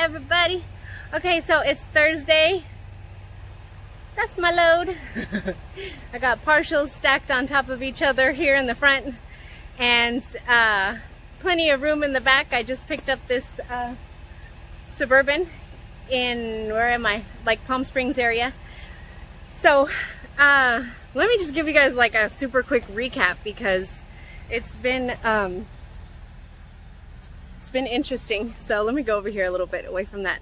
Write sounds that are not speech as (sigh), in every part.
Good morning, everybody, everybody. Okay, so it's Thursday. That's my load. (laughs) I got partials stacked on top of each other here in the front and uh, plenty of room in the back. I just picked up this uh, Suburban in, where am I? Like Palm Springs area. So, uh, let me just give you guys like a super quick recap because it's been, um, it's been interesting. So let me go over here a little bit away from that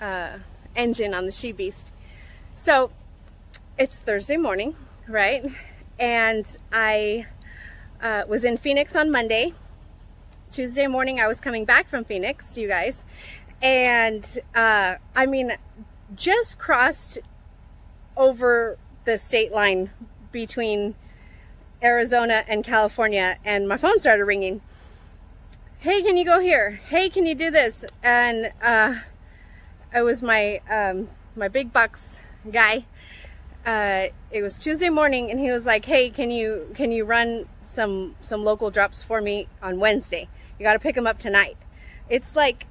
uh, engine on the She Beast. So it's Thursday morning, right? And I uh, was in Phoenix on Monday. Tuesday morning, I was coming back from Phoenix, you guys. And uh, I mean, just crossed over the state line between Arizona and California and my phone started ringing. Hey, can you go here? Hey, can you do this? And uh, it was my um, my big bucks guy. Uh, it was Tuesday morning, and he was like, "Hey, can you can you run some some local drops for me on Wednesday? You got to pick them up tonight." It's like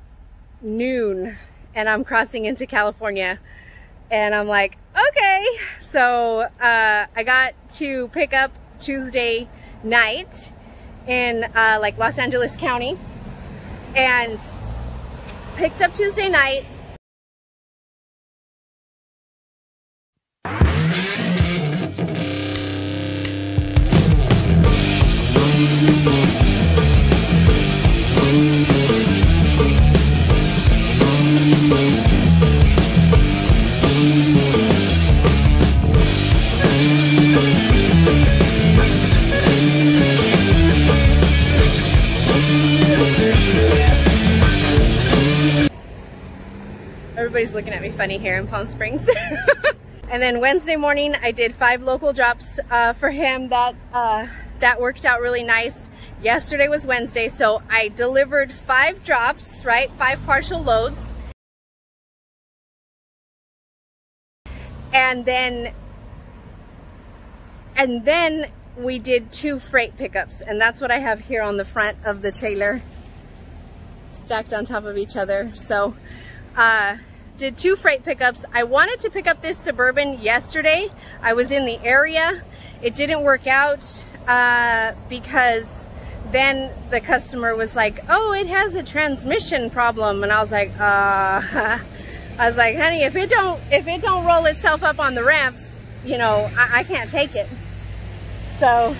noon, and I'm crossing into California, and I'm like, "Okay." So uh, I got to pick up Tuesday night in uh, like Los Angeles County, and picked up Tuesday night looking at me funny here in Palm Springs. (laughs) and then Wednesday morning, I did five local drops uh, for him. That uh, that worked out really nice. Yesterday was Wednesday, so I delivered five drops, right? Five partial loads. And then, and then we did two freight pickups, and that's what I have here on the front of the trailer, stacked on top of each other. So, uh, did two freight pickups. I wanted to pick up this Suburban yesterday. I was in the area. It didn't work out uh, because then the customer was like, oh, it has a transmission problem. And I was like, uh, (laughs) I was like, honey, if it don't, if it don't roll itself up on the ramps, you know, I, I can't take it. So,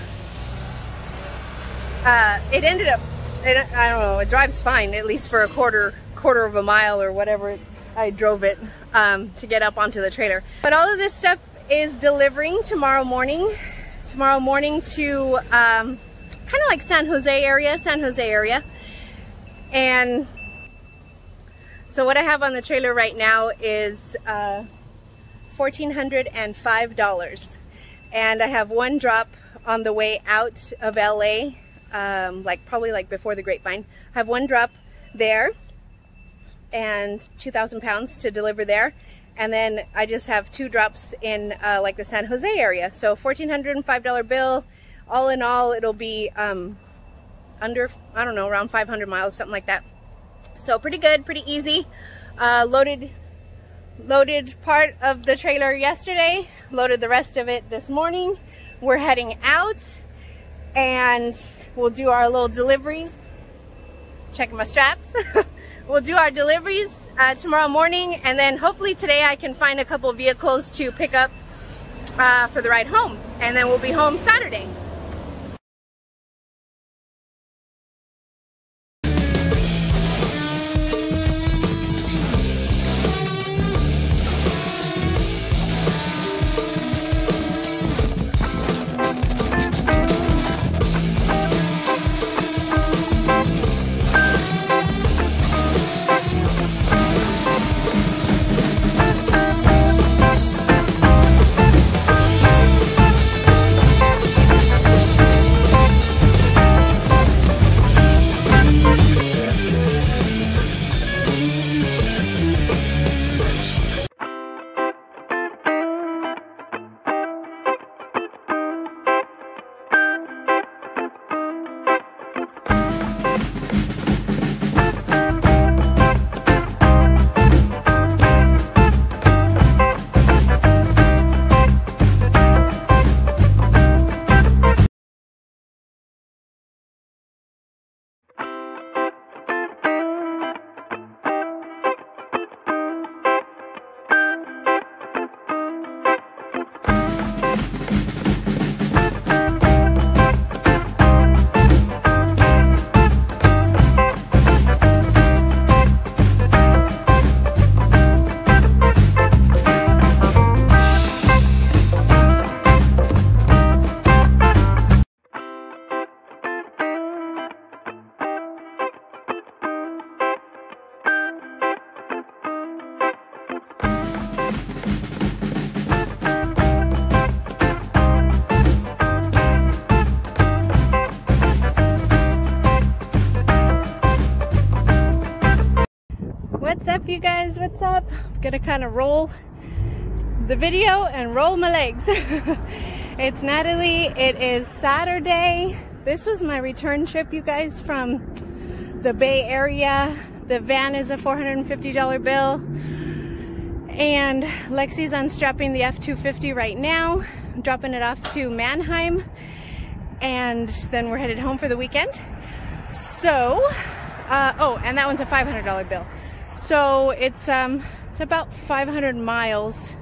uh, it ended up, it, I don't know, it drives fine, at least for a quarter, quarter of a mile or whatever I drove it um, to get up onto the trailer. But all of this stuff is delivering tomorrow morning tomorrow morning to um, kind of like San Jose area, San Jose area. And so what I have on the trailer right now is uh, $1,405. And I have one drop on the way out of LA, um, like probably like before the grapevine. I have one drop there and 2,000 pounds to deliver there and then I just have two drops in uh, like the San Jose area. So $1,405 bill. All in all, it'll be um, under, I don't know, around 500 miles, something like that. So pretty good, pretty easy. Uh, loaded, loaded part of the trailer yesterday, loaded the rest of it this morning. We're heading out and we'll do our little deliveries. Checking my straps. (laughs) we'll do our deliveries uh, tomorrow morning and then hopefully today I can find a couple vehicles to pick up uh, for the ride home and then we'll be home Saturday. Up. I'm gonna kind of roll the video and roll my legs. (laughs) it's Natalie. It is Saturday. This was my return trip, you guys, from the Bay Area. The van is a $450 bill. And Lexi's unstrapping the F-250 right now, I'm dropping it off to Manheim. And then we're headed home for the weekend. So, uh, oh, and that one's a $500 bill. So it's, um, it's about 500 miles,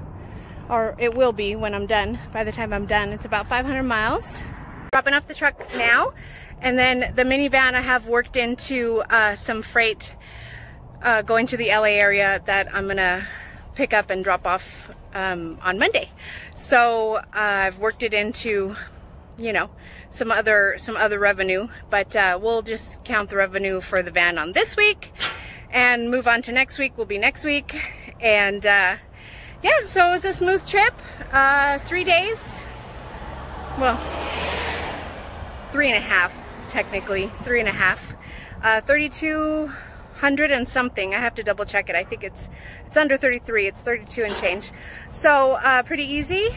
or it will be when I'm done. By the time I'm done, it's about 500 miles. Dropping off the truck now. And then the minivan I have worked into uh, some freight uh, going to the LA area that I'm gonna pick up and drop off um, on Monday. So uh, I've worked it into you know some other some other revenue but uh, we'll just count the revenue for the van on this week and move on to next week. Will be next week. And uh, yeah so it was a smooth trip. Uh, three days. Well three and a half technically. Three and a half. Uh, 3200 and something. I have to double check it. I think it's it's under 33 it's 32 and change. So uh, pretty easy